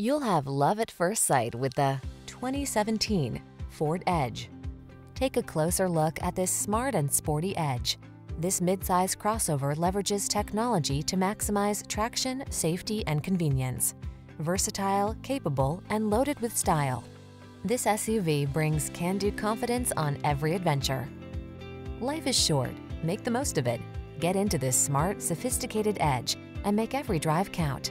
You'll have love at first sight with the 2017 Ford Edge. Take a closer look at this smart and sporty Edge. This midsize crossover leverages technology to maximize traction, safety, and convenience. Versatile, capable, and loaded with style. This SUV brings can-do confidence on every adventure. Life is short, make the most of it. Get into this smart, sophisticated Edge and make every drive count.